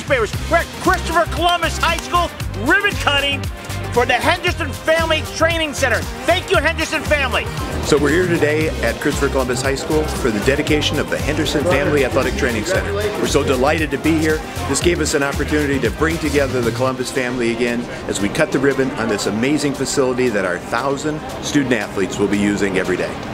newspapers. We're at Christopher Columbus High School ribbon cutting for the Henderson Family Training Center. Thank you, Henderson family. So we're here today at Christopher Columbus High School for the dedication of the Henderson Family Athletic Training Center. We're so delighted to be here. This gave us an opportunity to bring together the Columbus family again as we cut the ribbon on this amazing facility that our thousand student athletes will be using every day.